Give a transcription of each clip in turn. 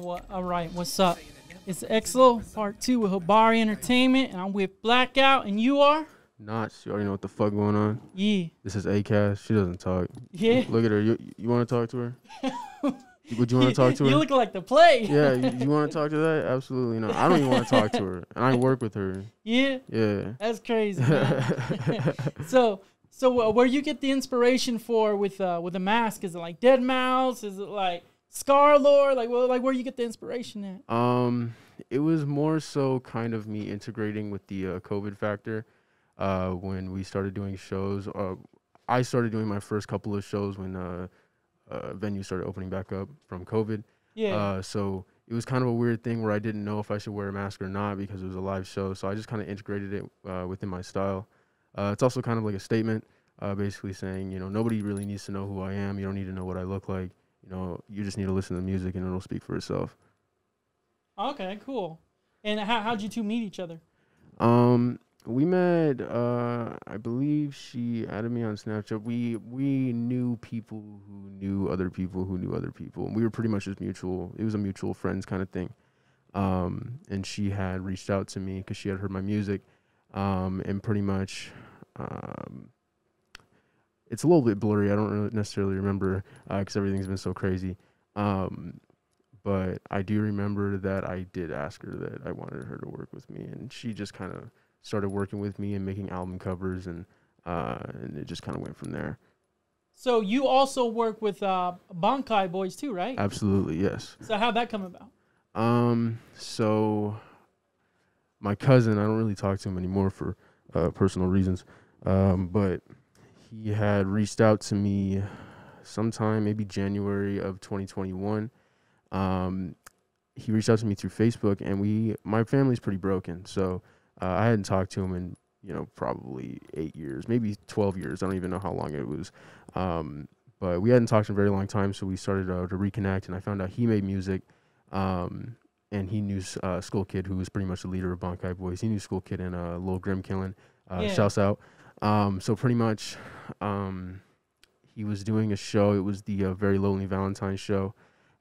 What? All right. What's up? It's Exlo Part Two with Habari Entertainment, and I'm with Blackout, and you are? Knots, you already know what the fuck going on. Yeah. This is Acast. She doesn't talk. Yeah. Look at her. You you want to talk to her? Would you want to talk to her? You look like the play. yeah, you, you want to talk to that? Absolutely not. I don't even want to talk to her, and I work with her. yeah. Yeah. That's crazy. so, so uh, where you get the inspiration for with uh with the mask? Is it like Deadmau5? Is it like Scarlxrd? Like, well, like where you get the inspiration at? Um, it was more so kind of me integrating with the uh, COVID factor. Uh, when we started doing shows, uh, I started doing my first couple of shows when uh, uh, venues started opening back up from COVID. Yeah. Uh, so it was kind of a weird thing where I didn't know if I should wear a mask or not because it was a live show. So I just kind of integrated it uh, within my style. Uh, it's also kind of like a statement, uh, basically saying, you know, nobody really needs to know who I am. You don't need to know what I look like. You know, you just need to listen to the music and it'll speak for itself. okay. Cool. And how how'd you two meet each other? Um, we met. Uh, I believe she added me on Snapchat. We we knew people who knew other people who knew other people. We were pretty much just mutual. It was a mutual friends kind of thing. Um, and she had reached out to me because she had heard my music. Um, and pretty much, um, it's a little bit blurry. I don't really necessarily remember because everything's been so crazy. Um, but I do remember that I did ask her that I wanted her to work with me, and she just kind of started working with me and making album covers, and uh, and it just kind of went from there. So you also work with uh Bankai Boys too, right? Absolutely, yes. So how'd that come about? Um, so my cousin, I don't really talk to him anymore for uh, personal reasons, um, but he had reached out to me sometime, maybe January of 2021. Um, he reached out to me through Facebook, and we, my family's pretty broken, so uh, I hadn't talked to him in you know probably eight years, maybe 12 years. I don't even know how long it was. Um, but we hadn't talked in a very long time, so we started uh, to reconnect, and I found out he made music. Um, and he knew uh, Skull Kid, who was pretty much the leader of Bankai Boys. He knew Skull Kid and uh, Lil Grim Killing. Uh, Yeah. Shouts out. Um, so pretty much, um, he was doing a show. It was the uh, Very Lonely Valentine show,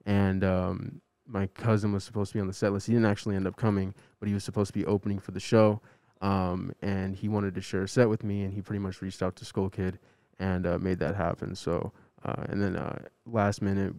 and um, my cousin was supposed to be on the set list. He didn't actually end up coming, but he was supposed to be opening for the show. Um, and he wanted to share a set with me, and he pretty much reached out to Skull Kid and uh, made that happen. So, uh, and then uh, last minute,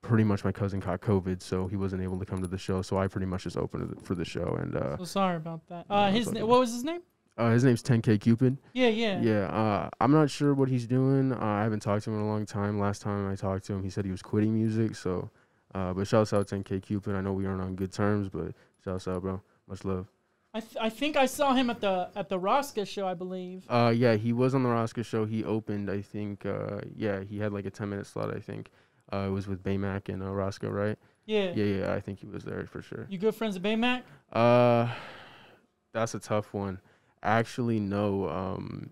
pretty much my cousin caught COVID, so he wasn't able to come to the show. So I pretty much just opened it for the show, and uh, So sorry about that. Uh, his na- what was his name? Uh, his name's 10K Cupid. Yeah, yeah. Yeah, uh, I'm not sure what he's doing. Uh, I haven't talked to him in a long time. Last time I talked to him, he said he was quitting music. So, uh, but shouts out 10K Cupid. I know we aren't on good terms, but shouts out, bro. Much love. I th- I think I saw him at the at the Rosca show, I believe. Uh, yeah, he was on the Roscoe show. He opened, I think. Uh, yeah, he had like a 10 minute slot. I think. Uh, it was with Baymac and uh, Roscoe, right? Yeah. Yeah, yeah. I think he was there for sure. You good friends with Baymac? Uh, that's a tough one. Actually, no. Um,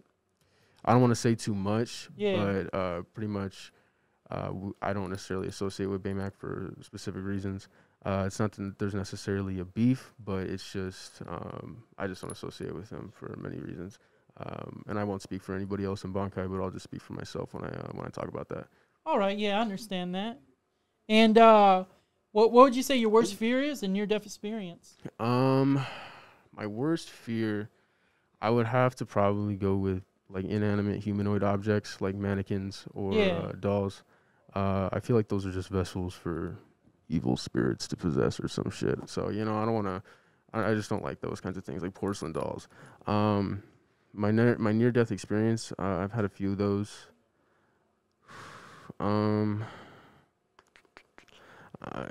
I don't want to say too much, Yeah. but uh, pretty much, uh, w- I don't necessarily associate with Baymac for specific reasons. Uh, it's not that there's necessarily a beef, but it's just um, I just don't associate with him for many reasons. Um, and I won't speak for anybody else in Bankai, but I'll just speak for myself when I uh, when I talk about that. All right, yeah, I understand that. And uh, what what would you say your worst fear is in your deaf experience? Um, my worst fear, I would have to probably go with like inanimate humanoid objects like mannequins or Yeah. uh, dolls. Uh, I feel like those are just vessels for evil spirits to possess or some shit. So you know, I don't want to. I, I just don't like those kinds of things like porcelain dolls. Um, my near my near death experience, uh, I've had a few of those. Um, I,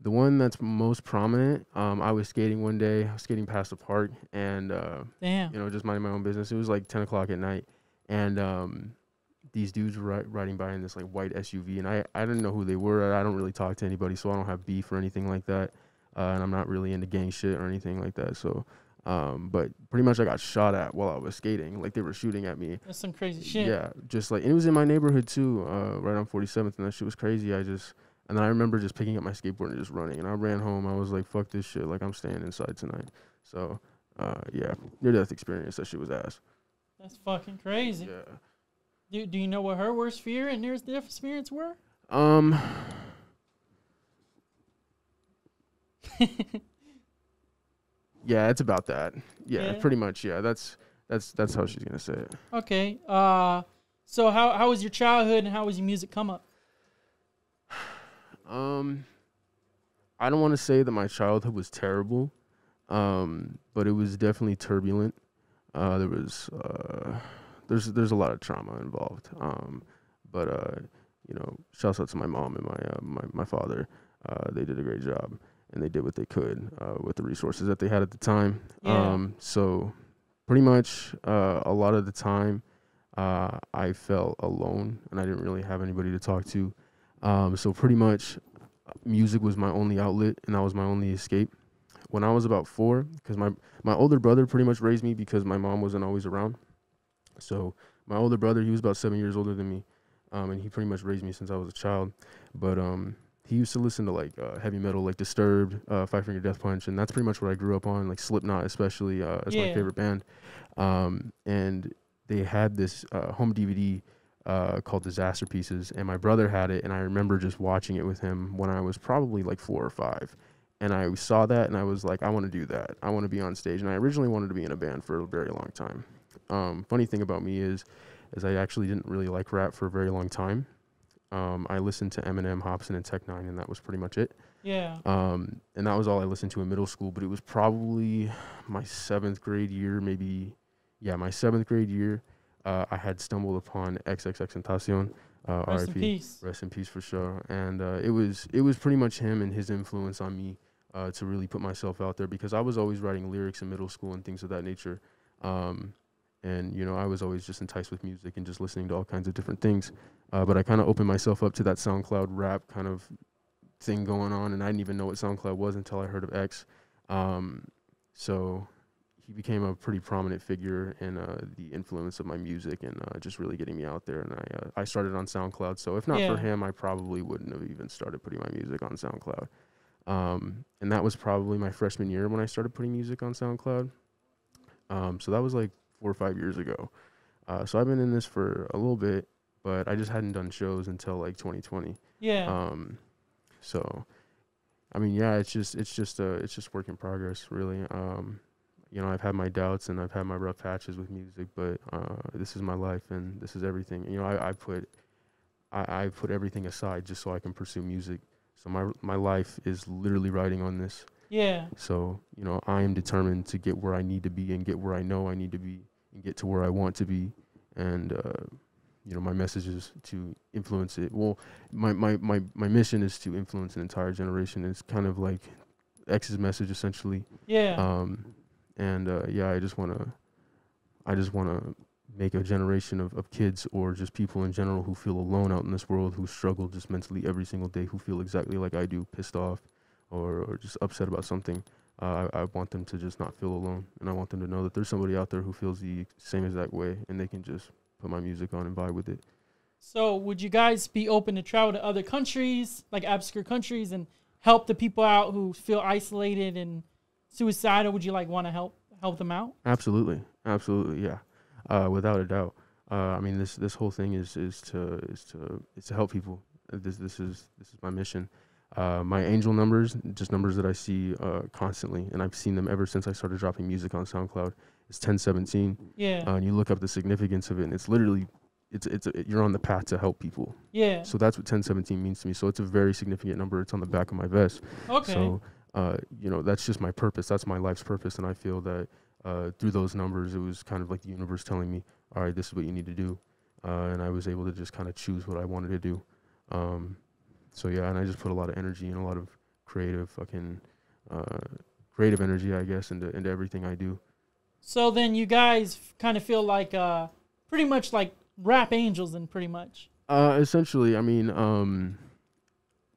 the one that's most prominent, um, I was skating one day. I was skating past the park, and uh, Damn. you know, just minding my own business. It was like ten o'clock at night, and um, these dudes were ri- riding by in this like white SUV, and I I didn't know who they were. I don't really talk to anybody, so I don't have beef or anything like that, uh, and I'm not really into gang shit or anything like that. So, um, but pretty much I got shot at while I was skating. Like they were shooting at me. That's some crazy shit. Yeah, just like and it was in my neighborhood too, uh, right on 47th, and that shit was crazy. I just and then I remember just picking up my skateboard and just running, and I ran home. I was like, "Fuck this shit!" Like I'm staying inside tonight. So, uh, yeah, near death experience. That shit was ass. That's fucking crazy. Yeah. Do, do you know what her worst fear and near death experience were? Um. Yeah, it's about that. Yeah, Yeah? pretty much. Yeah, that's that's that's how she's gonna say it. Okay. Uh, so how how was your childhood and how was your music come up? Um, I don't want to say that my childhood was terrible, um, but it was definitely turbulent. Uh, there was uh, there's there's a lot of trauma involved. Um, but uh, you know, shouts out to my mom and my uh, my my father. Uh, they did a great job and they did what they could uh, with the resources that they had at the time. Yeah. Um, so pretty much uh, a lot of the time uh, I felt alone and I didn't really have anybody to talk to. Um, so pretty much music was my only outlet and that was my only escape. When I was about four, because my, my older brother pretty much raised me because my mom wasn't always around. So my older brother, he was about seven years older than me, um, and he pretty much raised me since I was a child. But um, he used to listen to like uh, heavy metal, like Disturbed, uh, Five Finger Death Punch, and that's pretty much what I grew up on. Like Slipknot, especially uh, as my favorite band. Um, and they had this uh, home DVD uh, called Disaster Pieces, and my brother had it, and I remember just watching it with him when I was probably like four or five. And I saw that, and I was like, I want to do that. I want to be on stage. And I originally wanted to be in a band for a very long time. Um, funny thing about me is, is I actually didn't really like rap for a very long time. Um, I listened to Eminem, Hopsin, and Tech N9ne, and that was pretty much it. Yeah. Um, and that was all I listened to in middle school. But it was probably my seventh grade year, maybe, yeah, my seventh grade year. Uh, I had stumbled upon XXX Tentacion. Uh, Rest in RIP. peace. Rest in peace for sure. And uh, it was it was pretty much him and his influence on me uh, to really put myself out there because I was always writing lyrics in middle school and things of that nature. Um, and you know I was always just enticed with music and just listening to all kinds of different things. Uh, but I kind of opened myself up to that SoundCloud rap kind of thing going on, and I didn't even know what SoundCloud was until I heard of X. Um, so he became a pretty prominent figure in uh, the influence of my music and uh, just really getting me out there. And I uh, I started on SoundCloud. So if not Yeah. for him, I probably wouldn't have even started putting my music on SoundCloud. Um, and that was probably my freshman year when I started putting music on SoundCloud. Um, so that was like four or five years ago. Uh, so I've been in this for a little bit, but I just hadn't done shows until like 2020. Yeah. Um, so, I mean, yeah, it's just it's just uh it's just work in progress, really. Um, you know, I've had my doubts and I've had my rough patches with music, but uh, this is my life and this is everything. You know, I, I put I, I put everything aside just so I can pursue music. So my my life is literally riding on this. yeah. So you know, I am determined to get where I need to be and get where I know I need to be and get to where I want to be. And uh, you know, my message is to influence it. Well, my my my my mission is to influence an entire generation. It's kind of like X's message essentially. Yeah. Um, and uh, yeah, I just wanna, I just wanna make a generation of, of kids or just people in general who feel alone out in this world, who struggle just mentally every single day, who feel exactly like I do, pissed off, or or just upset about something. Uh, I, I want them to just not feel alone, and I want them to know that there's somebody out there who feels the same exact way, and they can just put my music on and vibe with it. So, would you guys be open to travel to other countries, like obscure countries, and help the people out who feel isolated and suicidal? Would you like want to help help them out? Absolutely, absolutely, yeah, uh, without a doubt. Uh, I mean, this this whole thing is is to is to is to help people. This this is this is my mission. Uh, my angel numbers, just numbers that I see uh, constantly, and I've seen them ever since I started dropping music on SoundCloud. It's ten seventeen, Yeah. uh, and you look up the significance of it, and it's literally, it's it's a, you're on the path to help people. yeah. So that's what ten seventeen means to me. So it's a very significant number. It's on the back of my vest. Okay. So, uh, you know, that's just my purpose. That's my life's purpose. And I feel that uh, through those numbers, it was kind of like the universe telling me, all right, this is what you need to do. Uh, and I was able to just kind of choose what I wanted to do. Um, so, yeah, and I just put a lot of energy and a lot of creative fucking, uh, creative energy, I guess, into, into everything I do. so then you guys kind of feel like uh, pretty much like rap angels, and pretty much. Uh, essentially, I mean, um,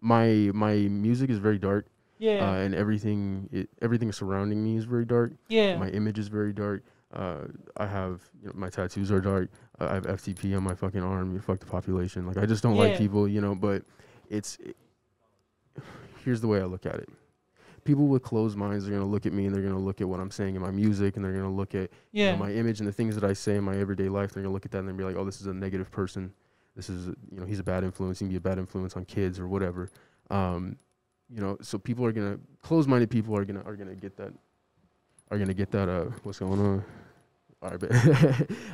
my my music is very dark, Yeah. uh, and everything it, everything surrounding me is very dark. yeah. My image is very dark. Uh, I have you know, my tattoos are dark. Uh, I have FTP on my fucking arm. You fuck the population. Like I just don't like people, you know. But it's it, here's the way I look at it. People with closed minds are gonna look at me and they're gonna look at what I'm saying in my music and they're gonna look at you yeah. know, my image and the things that I say in my everyday life. They're gonna look at that and they're be like, oh, this is a negative person. This is you know he's a bad influence. He can be a bad influence on kids or whatever. Um, you know, so people are gonna close-minded people are gonna are gonna get that are gonna get that. Uh, what's going on? All right, but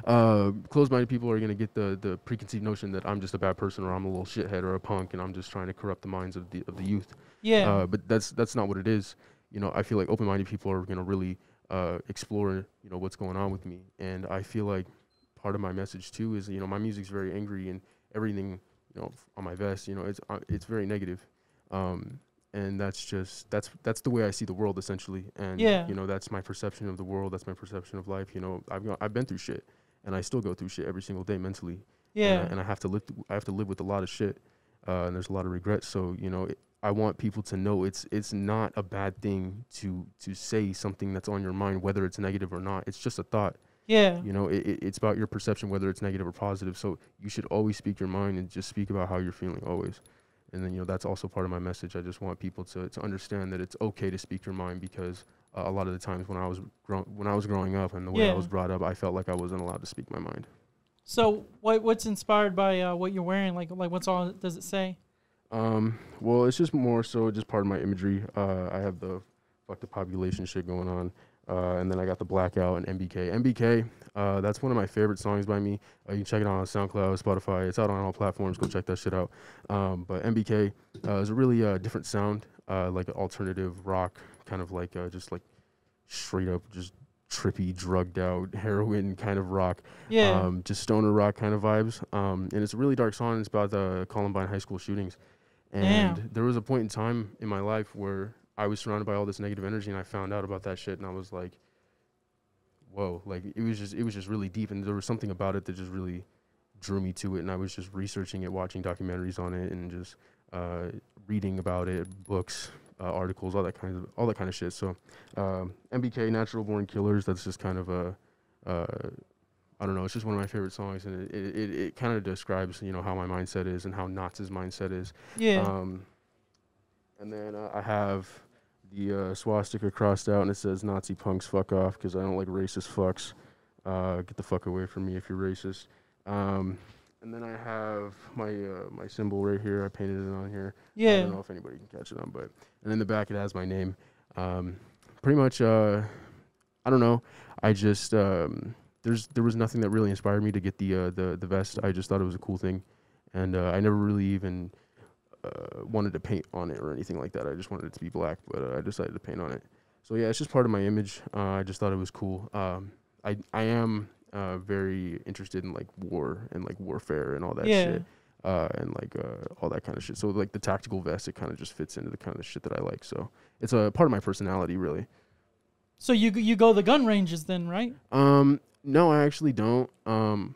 uh, closed-minded people are gonna get the the preconceived notion that I'm just a bad person or I'm a little shithead or a punk and I'm just trying to corrupt the minds of the of the youth. Yeah. Uh, but that's that's not what it is. You know, I feel like open-minded people are gonna really uh, explore, you know, what's going on with me, and I feel like part of my message too is, you know, my music's very angry and everything, you know, on my vest, you know, it's uh, it's very negative, um, and that's just that's that's the way I see the world essentially, and Yeah. you know, that's my perception of the world, that's my perception of life. You know, I've I've been through shit, and I still go through shit every single day mentally, yeah. and I, and I have to live. I have to live with a lot of shit, uh, and there's a lot of regrets. So you know, it, I want people to know it's it's not a bad thing to to say something that's on your mind, whether it's negative or not. It's just a thought. yeah. You know, it, it's about your perception, whether it's negative or positive. So you should always speak your mind and just speak about how you're feeling always. And then you know that's also part of my message. I just want people to to understand that it's okay to speak your mind because. Uh, a lot of the times when I was grow- when I was growing up and the way I was brought up, I felt like I wasn't allowed to speak my mind. So what what's inspired by uh, what you're wearing? Like like what's all does it say? Um, well, it's just more so just part of my imagery. Uh, I have the fuck the population shit going on. Uh, and then I got the blackout and MBK. MBK, uh, that's one of my favorite songs by me. Uh, you can check it out on SoundCloud, Spotify. It's out on all platforms. Go check that shit out. Um, but MBK uh, is a really uh, different sound, uh, like alternative rock, kind of like uh, just like straight up, just trippy, drugged out heroin kind of rock Yeah. um, just stoner rock kind of vibes. Um, and it's a really dark song. It's about the Columbine high school shootings. And Damn. there was a point in time in my life where I was surrounded by all this negative energy, and I found out about that shit, and I was like, "Whoa!" Like it was just it was just really deep, and there was something about it that just really drew me to it. And I was just researching it, watching documentaries on it, and just uh, reading about it, books, uh, articles, all that kind of all that kind of shit. So, um, MBK, Natural Born Killers. That's just kind of a uh, I don't know. It's just one of my favorite songs, and it it, it, it kind of describes you know how my mindset is and how Knotz's mindset is. yeah. Um, and then uh, I have the uh, swastika crossed out, and it says Nazi punks fuck off because I don't like racist fucks. Uh, get the fuck away from me if you're racist. Um, and then I have my uh, my symbol right here. I painted it on here. Yeah. I don't know if anybody can catch it on, but and in the back it has my name. Um, pretty much, uh, I don't know. I just um, there's there was nothing that really inspired me to get the uh, the the vest. I just thought it was a cool thing, and uh, I never really even uh, wanted to paint on it or anything like that. I just wanted it to be black, but uh, I decided to paint on it. So yeah, it's just part of my image. Uh, I just thought it was cool. Um, I I am uh, very interested in like war and like warfare and all that yeah. shit uh, and like uh, all that kind of shit. So like the tactical vest, it kind of just fits into the kind of shit that I like. So it's a part of my personality, really. So you you go the gun ranges then, right? Um, no, I actually don't. Um,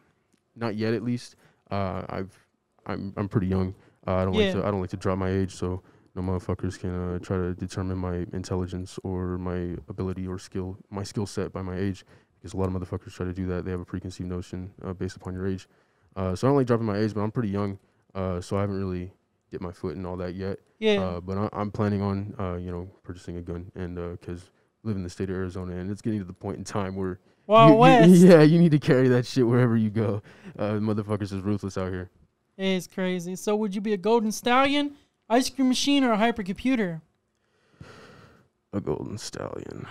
not yet, at least. Uh, I've I'm I'm pretty young. Uh, I don't Yeah. like to I don't like to drop my age, so no motherfuckers can uh, try to determine my intelligence or my ability or skill, my skill set by my age, because a lot of motherfuckers try to do that. They have a preconceived notion uh, based upon your age. Uh, so I don't like dropping my age, but I'm pretty young, uh, so I haven't really dipped my foot in all that yet. Yeah. Uh, but I, I'm planning on, uh, you know, purchasing a gun, and because live in the state of Arizona, and it's getting to the point in time where Wild you- you- yeah, you need to carry that shit wherever you go. Uh, motherfuckers is ruthless out here. It is crazy. So would you be a golden stallion, ice cream machine, or a hypercomputer? A golden stallion.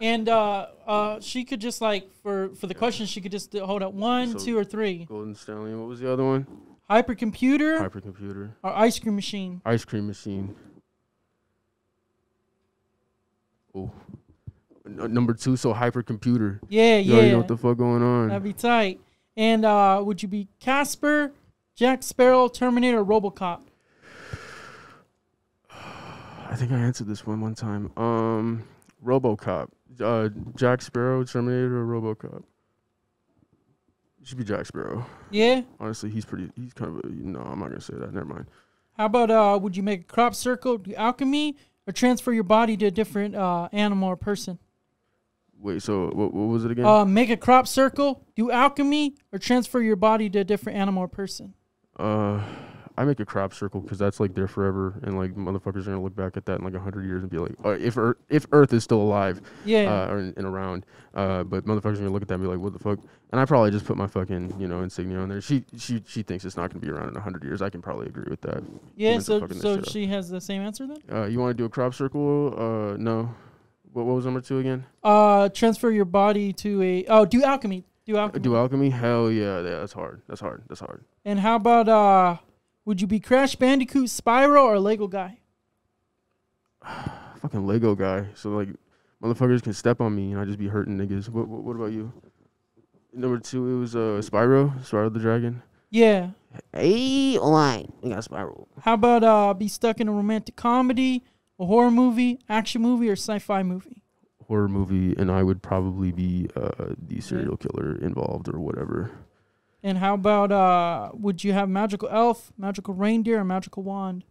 And uh, uh, she could just like for for the question, she could just hold up one, So- two, or three. Golden stallion. What was the other one? Hypercomputer Hypercomputer. or ice cream machine. Ice cream machine. Oh. N- number two, so hypercomputer. Yeah, Yo, yeah. you know what the fuck going on? That'd be tight. And uh, would you be Casper, Jack Sparrow, Terminator, RoboCop? I think I answered this one one time. Um, RoboCop. Uh, Jack Sparrow, Terminator, RoboCop. It should be Jack Sparrow. Yeah. Honestly, he's pretty. He's kind of. A, no, I'm not gonna say that. Never mind. How about uh, would you make a crop circle, do alchemy, or transfer your body to a different uh, animal or person? Wait. So what? What was it again? Uh, make a crop circle, do alchemy, or transfer your body to a different animal or person. Uh, I make a crop circle because that's like there forever, and like motherfuckers are gonna look back at that in like a hundred years and be like, uh, if Earth, if Earth is still alive, Yeah. uh, or in, and around, uh, but motherfuckers are gonna look at that and be like, what the fuck? And I probably just put my fucking you know insignia on there. She she she thinks it's not gonna be around in a hundred years. I can probably agree with that. yeah. So so she has the same answer then. Uh, you want to do a crop circle? Uh, no. What what was number two again? Uh, transfer your body to a oh do alchemy. Do alchemy. Do alchemy? Hell yeah, yeah, that's hard. That's hard. That's hard. And how about uh, would you be Crash Bandicoot, Spyro, or Lego guy? Fucking Lego guy. So like, motherfuckers can step on me and I just be hurting niggas. What what, what about you? Number two, it was uh Spyro, Spyro the Dragon. Yeah. Hey, alright, we got Spyro. How about uh, be stuck in a romantic comedy, a horror movie, action movie, or sci-fi movie? Horror movie, and I would probably be uh the serial killer involved or whatever. And how about uh, would you have magical elf, magical reindeer, or magical wand?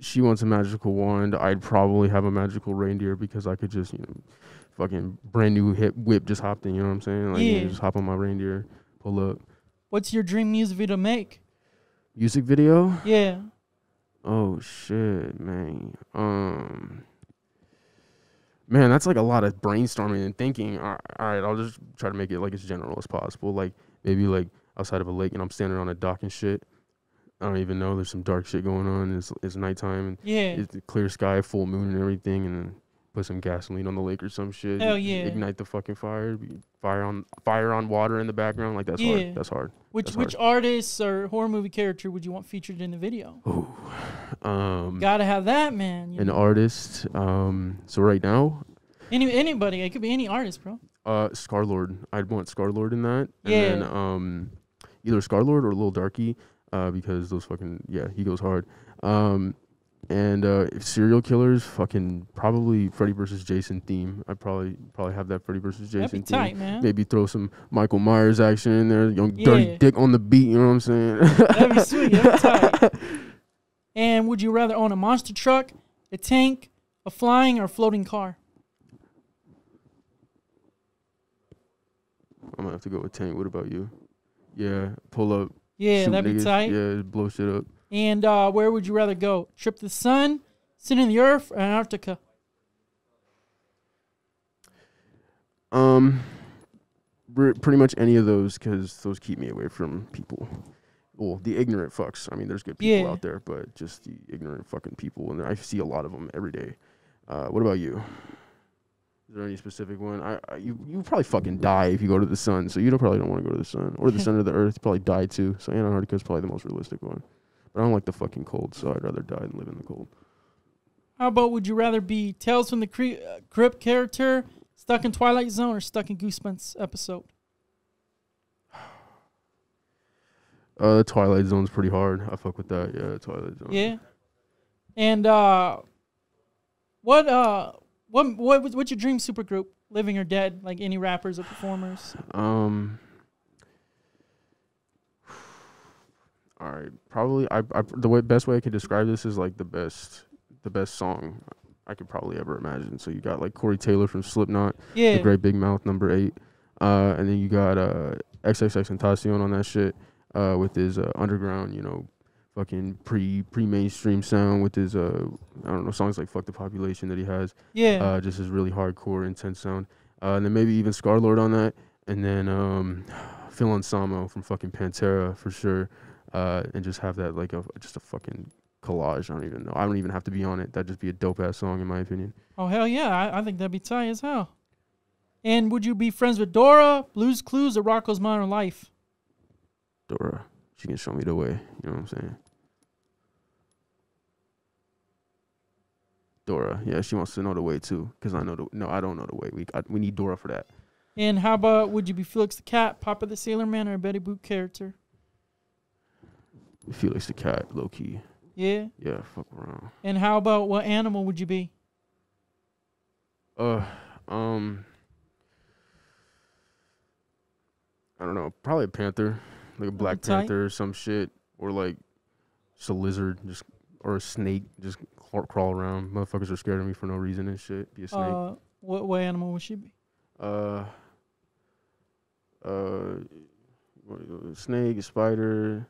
She wants a magical wand. I'd probably have a magical reindeer because I could just you know, fucking brand new hip whip just hopped in. You know what I'm saying? Like you know, Yeah. just hop on my reindeer, pull up. What's your dream music video to make? Music video. Yeah. Oh shit, man. Um Man, that's like a lot of brainstorming and thinking. All all right, I'll just try to make it like as general as possible. Like maybe like outside of a lake and I'm standing on a dock and shit. I don't even know. There's some dark shit going on. It's it's nighttime and Yeah. it's clear sky, full moon and everything, and then put some gasoline on the lake or some shit. Hell yeah. Ignite the fucking fire. Fire on fire on water in the background. Like that's Yeah. hard. That's hard. Which That's which artist or horror movie character would you want featured in the video? Um, Gotta have that man. you an know. artist. Um, so right now, Any anybody. It could be any artist, bro. Uh, Scarlxrd. I'd want Scarlxrd in that. And Yeah. then um, either Scarlxrd or Lil Darkie, uh, because those fucking yeah, he goes hard. Um, and uh, if serial killers, fucking probably Freddy versus Jason theme. I'd probably probably have that Freddy versus That'd Jason be theme. tight, man. Maybe throw some Michael Myers action in there. Young dirty dick on the beat. You know what I'm saying? That'd be sweet. That'd be tight. And would you rather own a monster truck, a tank, a flying or floating car? I'm gonna have to go with Tank. What about you? Yeah, pull up. Yeah, that'd be tight. Yeah, blow shit up. And uh, where would you rather go? Trip to the sun, sit in the earth, or Antarctica? Um, pretty much any of those because those keep me away from people. Well, the ignorant fucks. I mean, there's good people Yeah. out there, but just the ignorant fucking people, and I see a lot of them every day. Uh, what about you? Is there any specific one? I, I you you probably fucking die if you go to the sun, so you don't probably don't want to go to the sun or the center of the earth. You probably die too. So Antarctica is probably the most realistic one. But I don't like the fucking cold, so I'd rather die than live in the cold. How about would you rather be Tales from the Cre- uh, Crypt character, stuck in Twilight Zone, or stuck in Goosebumps episode? Uh, the Twilight Zone's pretty hard. I fuck with that. Yeah, Twilight Zone. Yeah. And uh, what uh, what what what's your dream supergroup, living or dead? Like any rappers or performers? Um. All right, probably I, I the way, best way I could describe this is like the best the best song I could probably ever imagine. So you got like Corey Taylor from Slipknot, Yeah. The Great Big Mouth, number eight, uh, and then you got uh XXX Tentacion on that shit, uh, with his uh, underground, you know, fucking pre pre mainstream sound with his uh I don't know songs like Fuck the Population that he has Yeah. uh, just his really hardcore, intense sound. Uh, and then maybe even Scarlxrd on that, and then um, Phil Anselmo from fucking Pantera for sure, uh, and just have that like a just a fucking collage. I don't even know. I don't even have to be on it. That'd just be a dope ass song in my opinion. oh hell yeah! I, I think that'd be tight as hell. And would you be friends with Dora, Blue's Clues, or Rocko's Modern Life? Dora, she can show me the way. You know what I'm saying? Dora, yeah, she wants to know the way too, cause I know the no, I don't know the way. We I, we need Dora for that. And how about would you be Felix the Cat, Popeye the Sailor Man, or a Betty Boop character? Felix the cat, low key. Yeah. Yeah, fuck around. And how about what animal would you be? Uh, um, I don't know. Probably a panther, like a black tight. panther or some shit, or like just a lizard, just or a snake, just crawl, crawl around. Motherfuckers are scared of me for no reason and shit. Be a snake. Uh, what what animal would she be? Uh, uh, snake, spider.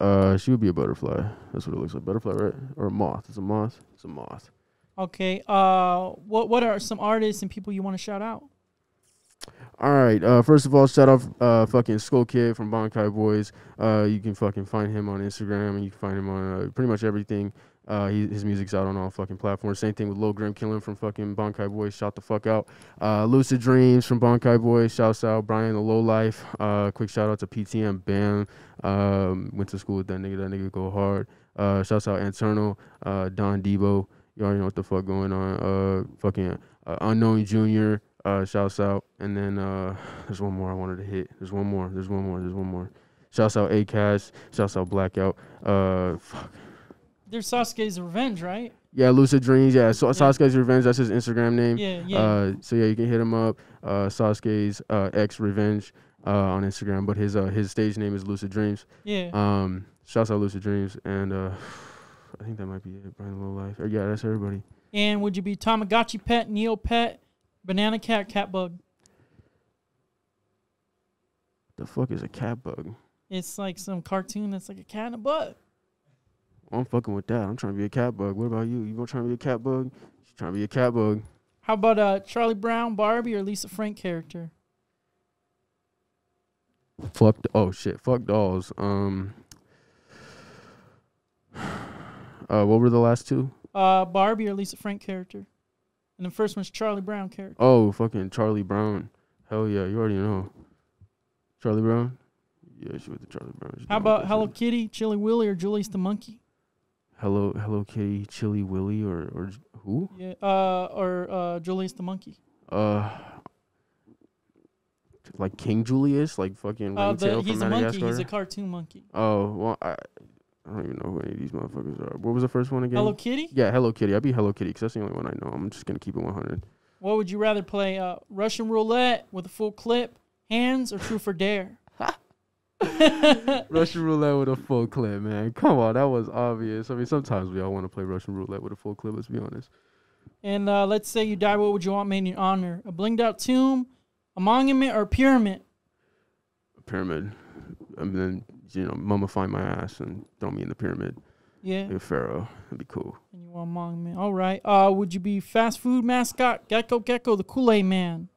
Uh, she would be a butterfly. That's what it looks like. Butterfly, right? Or a moth. It's a moth. It's a moth. Okay. Uh, what what are some artists and people you want to shout out? All right. Uh, first of all, shout out uh fucking Skull Kid from Bankai Boys. Uh, you can fucking find him on Instagram and you can find him on uh, pretty much everything. Uh, he, his music's out on all fucking platforms. Same thing with Lil Grim Killing from fucking Bankai Boys. Shout the fuck out. Uh, Lucid Dreams from Bankai Boys. Shouts out Brian the Low Life. Uh, quick shout out to PTM Bam. Um, went to school with that nigga. That nigga go hard. Uh, shouts out Internal. Uh, Don Debo. You already know what the fuck going on. Uh, fucking uh, Unknown Junior. Shouts out. And then there's one more I wanted to hit. There's one more. There's one more. There's one more. Shouts out Acash. Shouts out Blackout. Fuck. There's Sasuke's Revenge, right? Yeah, Lucid Dreams. Yeah, so Sasuke's Revenge. That's his Instagram name. Yeah, yeah. Uh, so yeah, you can hit him up. Uh, Sasuke's uh, X Revenge uh, on Instagram, but his uh, his stage name is Lucid Dreams. yeah. Um, shouts out Lucid Dreams, and uh, I think that might be it. Brian Low Life. Or, yeah, that's everybody. and would you be Tamagotchi pet, Neo pet, banana cat, cat bug? The fuck is a cat bug? It's like some cartoon that's like a cat in a butt. I'm fucking with that. I'm trying to be a cat bug. What about you? You gonna try to be a cat bug? You trying to be a cat bug? How about uh Charlie Brown, Barbie, or Lisa Frank character? Fuck. Oh shit. Fuck dolls. Um. Uh, what were the last two? Uh, Barbie or Lisa Frank character? And the first one's Charlie Brown character. Oh, fucking Charlie Brown. Hell yeah, you already know. Charlie Brown? Yeah, she was the Charlie Brown. She How about Hello. Kitty, Chilly Willy, or Julius the monkey? Hello Hello Kitty, Chilly Willy or or who? Yeah. Uh, or uh, Julius the monkey. Uh like King Julius, like fucking Uh, the, he's a monkey. He's a cartoon monkey. oh, well I I don't even know who any of these motherfuckers are. What was the first one again? Hello Kitty. yeah, Hello Kitty. I'd be Hello Kitty because that's the only one I know. I'm just gonna keep it 100. What would you rather play? Uh, Russian roulette with a full clip, hands, or True for dare? Russian roulette with a full clip, man. Come on, that was obvious. I mean, sometimes we all want to play Russian roulette with a full clip. Let's be honest. And uh, let's say you die. What would you want made in your honor? A blinged out tomb, a monument, or a pyramid? A pyramid, and then you know, mummify my ass and throw me in the pyramid. Yeah. Like a pharaoh. That'd be cool. And you want a monument. All right. Uh, would you be fast food mascot, GEICO Gecko, the Kool Aid Man?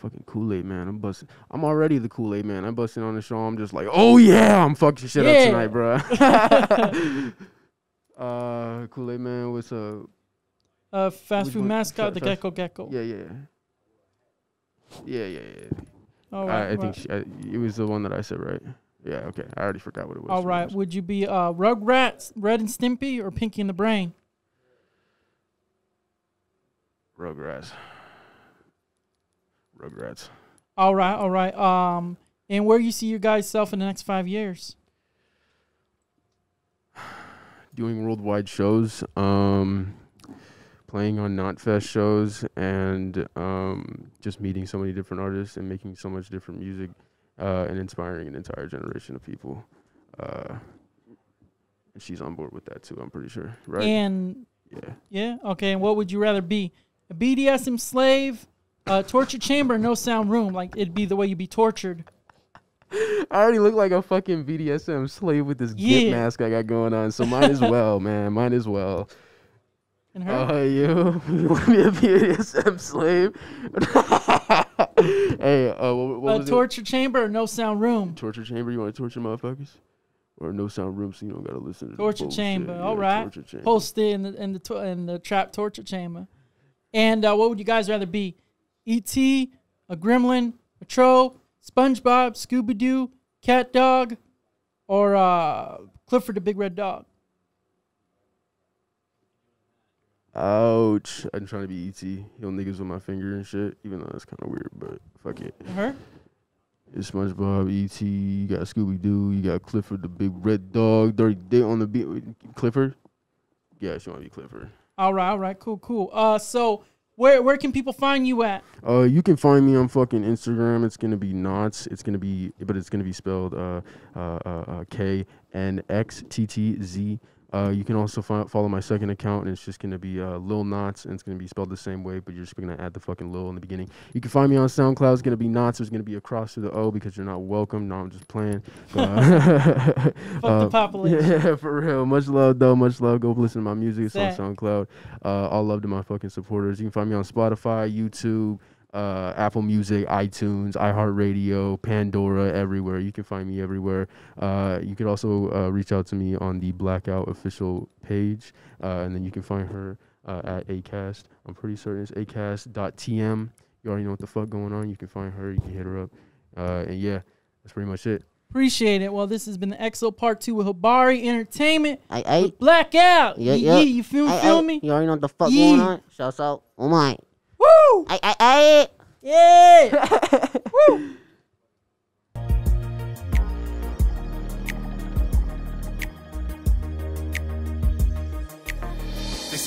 Fucking Kool Aid man. I'm busting. I'm already the Kool Aid man. I'm busting on the show. I'm just like, oh yeah, I'm fucking shit Yeah. up tonight, bro. uh, Kool Aid man. was a Uh, fast food mascot, the GEICO Gecko. Yeah, yeah, yeah, yeah, yeah. All I, right. I think right. she, I, it was the one that I said, right? Yeah. Okay. I already forgot what it was. All right. honest. Would you be uh, Rugrats, Ren and Stimpy, or Pinky and the Brain? Rugrats. Rugrats. All right. All right. Um, and where you see your guys' self in the next five years? Doing worldwide shows. Um, playing on Knotfest shows and um, just meeting so many different artists and making so much different music uh, and inspiring an entire generation of people. Uh, and she's on board with that too. I'm pretty sure. Right? And yeah. yeah. Okay. And what would you rather be? A BDSM slave, a torture chamber, no sound room? Like it'd be the way you'd be tortured. I already look like a fucking BDSM slave with this Yeah. gimp mask I got going on, so might as well, man. Might as well. And her. Oh, you? You want to be a BDSM slave? hey, uh, what, what a was it? torture chamber, or no sound room? Torture chamber? You want to torture motherfuckers? Or no sound room so you don't got to listen to Torture chamber. Yeah, All right. Torture chamber. Post it in the in the in the trap torture chamber. And uh, what would you guys rather be? E.T., a gremlin, a troll, SpongeBob, Scooby Doo, Cat Dog, or uh, Clifford the Big Red Dog? Ouch. I'm trying to be ET. Heal niggas with my finger and shit, even though that's kind of weird, but fuck it. Her? It's SpongeBob, E.T., you got Scooby Doo, you got Clifford the Big Red Dog, Dirty Dick on the beat. Clifford? Yeah, she want to be Clifford. All right, all right, cool, cool. Uh, so where where can people find you at? Uh, you can find me on fucking Instagram. It's gonna be knots. It's gonna be, but it's gonna be spelled uh, uh, uh, uh K N X T T Z Uh, you can also fo- follow my second account, and it's just gonna be uh, Lil Knots, and it's gonna be spelled the same way, but you're just gonna add the fucking Lil in the beginning. You can find me on SoundCloud. It's gonna be Knots. There's gonna be a cross to the O because you're not welcome. No, I'm just playing. Uh, Fuck the uh, population. Yeah, for real. Much love, though. Much love. Go listen to my music. It's on SoundCloud. Uh, all love to my fucking supporters. You can find me on Spotify, YouTube, uh, Apple Music, iTunes, iHeartRadio, Pandora, everywhere. You can find me everywhere. Uh, you could also uh, reach out to me on the Blackout official page, uh, and then you can find her uh, at Acast. I'm pretty certain it's acast.tm. You already know what the fuck going on. You can find her. You can hit her up. Uh, and yeah, that's pretty much it. Appreciate it. Well, this has been the EXO Part 2 with Habari Entertainment. I, I, with Blackout. Yeah, Yeah, yeah. You feel, I, feel I, me? You already know what the fuck Yeah. going on. Shouts out. Oh my. Woo! I, I, I.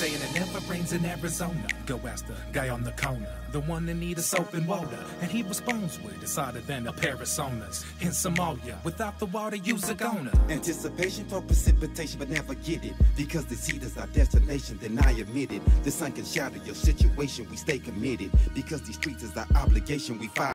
saying it never rains in Arizona. Go ask the guy on the corner, the one that needed soap and water. And he responds with it's hotter than a pair of saunas in Somalia. Without the water, use a goner. Anticipation for precipitation, but never get it. Because the seed is our destination, then I admit it. The sun can shadow your situation, we stay committed. Because these streets is our obligation, we fight.